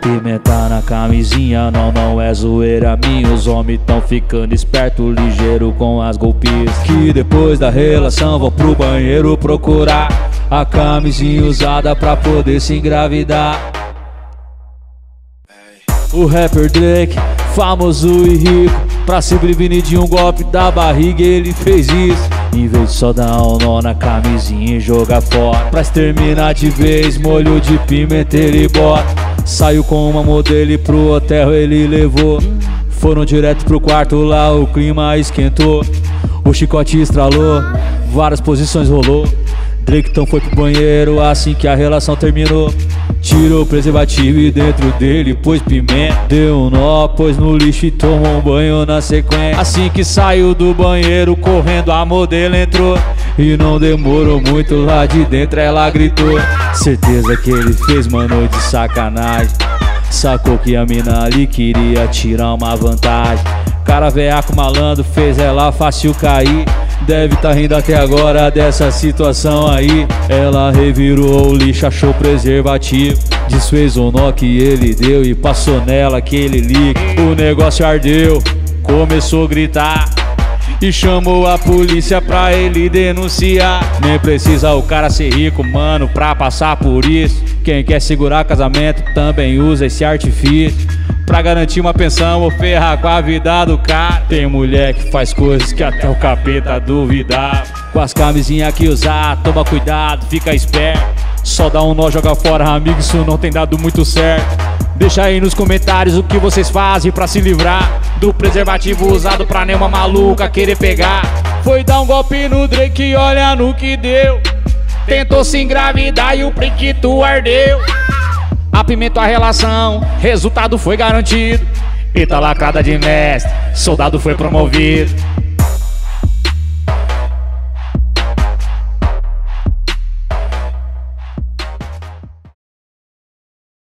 Pimenta na camisinha, não, não é zoeira minha. Os homens tão ficando esperto, ligeiro com as golpistas Que depois da relação vão pro banheiro procurar A camisinha usada pra poder se engravidar. O rapper Drake, famoso e rico Pra se prevenir de um golpe da barriga ele fez isso. Em vez de só dar um nó na camisinha e jogar fora. Pra exterminar de vez, molho de pimenta ele bota Saiu com uma modelo e pro hotel ele levou. Foram direto pro quarto lá, o clima esquentou. O chicote estralou, várias posições rolou. Drake então foi pro banheiro assim que a relação terminou. Tirou o preservativo e dentro dele pôs pimenta. Deu um nó, pôs no lixo e tomou um banho na sequência. Assim que saiu do banheiro, correndo a modelo entrou E não demorou muito lá de dentro ela gritou. Certeza que ele fez, mano, de sacanagem. Sacou que a mina ali queria tirar uma vantagem. Cara veaco malandro fez ela fácil cair. Deve tá rindo até agora dessa situação aí. Ela revirou o lixo, achou preservativo. Desfez o nó que ele deu e passou nela aquele líquido O negócio ardeu, começou a gritar e chamou a polícia pra ele denunciar. Nem precisa o cara ser rico, mano, pra passar por isso. Quem quer segurar casamento também usa esse artifício. Pra garantir uma pensão ou ferrar com a vida do cara. Tem mulher que faz coisas que até o capeta duvidava. Com as camisinhas que usar, toma cuidado, fica esperto. Só dá um nó, joga fora, amigo, isso não tem dado muito certo. Deixa aí nos comentários o que vocês fazem pra se livrar do preservativo usado pra nenhuma maluca querer pegar. Foi dar um golpe no Drake, olha no que deu. Tentou se engravidar e o priquito ardeu. Apimentou a relação, resultado foi garantido. E tá lacrada de mestre, soldado foi promovido.